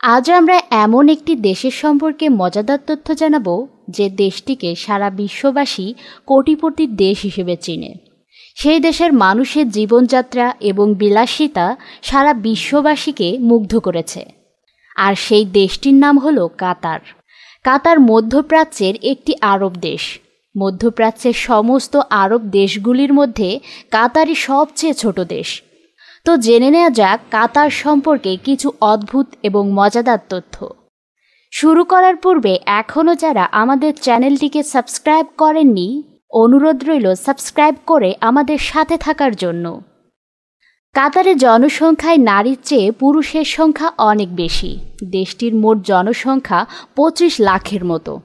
আজ আমরা এমন একটি দেশের সম্পর্কে মজাদার তথ্য জানাব যে দেশটিকে সারা বিশ্ববাসী কোটিপতির দেশ হিসেবে চিনে। সেই দেশের মানুষের জীবনযাত্রা এবং বিলাসিতা সারা বিশ্ববাসীকে মুগ্ধ করেছে। আর সেই দেশটির নাম হল কাতার। কাতার মধ্যপ্রাচ্যের একটি আরব দেশ। মধ্যপ্রাচ্যের সমস্ত আরব দেশগুলির মধ্যে কাতারই সবচেয়ে ছোট দেশ। তো জেনে নেওয়া যাক কাতার সম্পর্কে কিছু অদ্ভুত এবং মজাদার তথ্য। শুরু করার পূর্বে এখনও যারা আমাদের চ্যানেলটিকে সাবস্ক্রাইব করেননি, অনুরোধ রইল সাবস্ক্রাইব করে আমাদের সাথে থাকার জন্য। কাতারে জনসংখ্যায় নারীর চেয়ে পুরুষের সংখ্যা অনেক বেশি। দেশটির মোট জনসংখ্যা পঁচিশ লাখের মতো।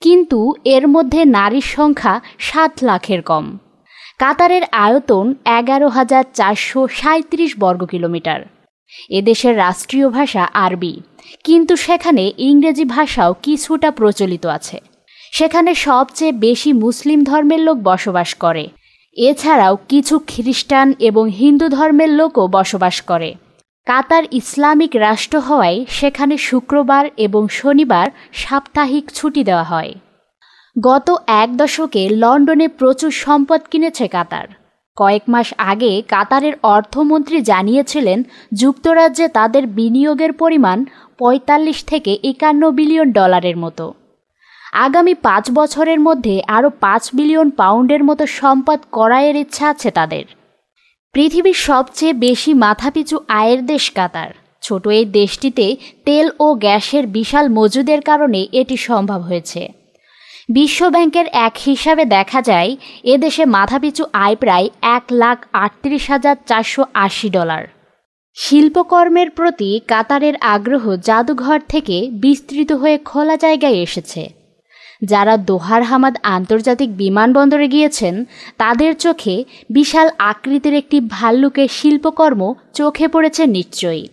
কিন্তু এর মধ্যে নারীর সংখ্যা সাত লাখের কম। কাতারের আয়তন এগারো হাজার চারশো সাঁত্রিশ বর্গ কিলোমিটার। এদেশের রাষ্ট্রীয় ভাষা আরবি। কিন্তু সেখানে ইংরেজি ভাষাও কিছুটা প্রচলিত আছে। সেখানে সবচেয়ে বেশি মুসলিম ধর্মের লোক বসবাস করে। এছাড়াও কিছু খ্রিস্টান এবং হিন্দু ধর্মের লোকও বসবাস করে। কাতার ইসলামিক রাষ্ট্র হওয়ায় সেখানে শুক্রবার এবং শনিবার সাপ্তাহিক ছুটি দেওয়া হয়। গত এক দশকে লন্ডনে প্রচুর সম্পদ কিনেছে কাতার। কয়েক মাস আগে কাতারের অর্থমন্ত্রী জানিয়েছিলেন, যুক্তরাজ্যে তাদের বিনিয়োগের পরিমাণ পঁয়তাল্লিশ থেকে একান্ন বিলিয়ন ডলারের মতো। আগামী পাঁচ বছরের মধ্যে আরও পাঁচ বিলিয়ন পাউন্ডের মতো সম্পদ করায়ের ইচ্ছা আছে তাদের। পৃথিবীর সবচেয়ে বেশি মাথাপিছু আয়ের দেশ কাতার। ছোট এই দেশটিতে তেল ও গ্যাসের বিশাল মজুদের কারণে এটি সম্ভব হয়েছে। বিশ্বব্যাংকের এক হিসাবে দেখা যায় এদেশে মাথাপিছু আয় প্রায় এক লাখ আটত্রিশ হাজার চারশো আশি ডলার। শিল্পকর্মের প্রতি কাতারের আগ্রহ জাদুঘর থেকে বিস্তৃত হয়ে খোলা জায়গায় এসেছে। যারা দোহার হামাদ আন্তর্জাতিক বিমানবন্দরে গিয়েছেন, তাদের চোখে বিশাল আকৃতির একটি ভাল্লুকের শিল্পকর্ম চোখে পড়েছে নিশ্চয়ই।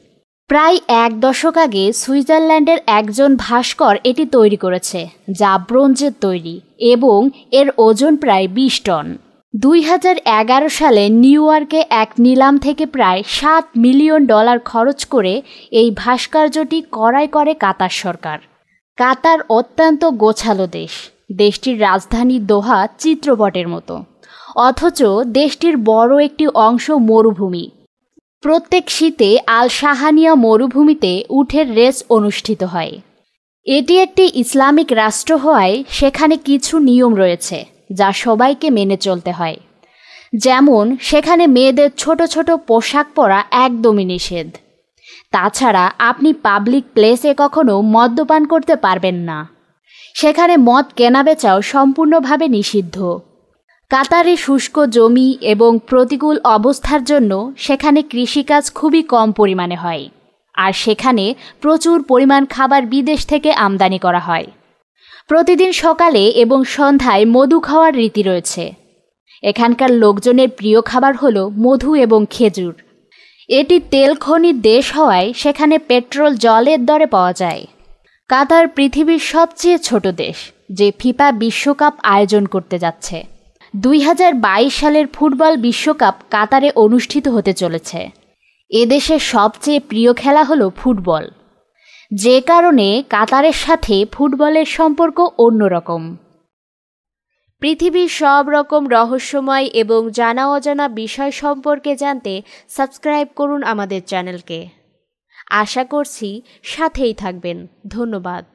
প্রায় এক দশক আগে সুইজারল্যান্ডের একজন ভাস্কর এটি তৈরি করেছে, যা ব্রোঞ্জের তৈরি এবং এর ওজন প্রায় বিশ টন। দুই হাজার এগারো সালে নিউ ইয়র্কে এক নিলাম থেকে প্রায় সাত মিলিয়ন ডলার খরচ করে এই ভাস্কর্যটি করাই করে কাতার সরকার। কাতার অত্যন্ত গোছালো দেশ, দেশটির রাজধানী দোহা চিত্রপটের মতো। অথচ দেশটির বড় একটি অংশ মরুভূমি। প্রত্যেক শীতে আল শাহানিয়া মরুভূমিতে উঠের রেস অনুষ্ঠিত হয়। এটি একটি ইসলামিক রাষ্ট্র হওয়ায় সেখানে কিছু নিয়ম রয়েছে, যা সবাইকে মেনে চলতে হয়। যেমন, সেখানে মেয়েদের ছোট ছোট পোশাক পরা একদমই নিষেধ। তাছাড়া আপনি পাবলিক প্লেসে কখনো মদ্যপান করতে পারবেন না। সেখানে মদ কেনাবেচাও সম্পূর্ণভাবে নিষিদ্ধ। কাতারে শুষ্ক জমি এবং প্রতিকূল অবস্থার জন্য সেখানে কৃষিকাজ খুবই কম পরিমাণে হয়। আর সেখানে প্রচুর পরিমাণ খাবার বিদেশ থেকে আমদানি করা হয়। প্রতিদিন সকালে এবং সন্ধ্যায় মধু খাওয়ার রীতি রয়েছে। এখানকার লোকজনের প্রিয় খাবার হলো মধু এবং খেজুর। এটি তেল খনির দেশ হওয়ায় সেখানে পেট্রোল জলের দরে পাওয়া যায়। কাতার পৃথিবীর সবচেয়ে ছোট দেশ, যে ফিফা বিশ্বকাপ আয়োজন করতে যাচ্ছে। দুই হাজার বাইশ সালের ফুটবল বিশ্বকাপ কাতারে অনুষ্ঠিত হতে চলেছে। এদেশের সবচেয়ে প্রিয় খেলা হলো ফুটবল। যে কারণে কাতারের সাথে ফুটবলের সম্পর্ক অন্যরকম। পৃথিবীর সব রকম রহস্যময় এবং জানা অজানা বিষয় সম্পর্কে জানতে সাবস্ক্রাইব করুন আমাদের চ্যানেলকে। আশা করছি সাথেই থাকবেন। ধন্যবাদ।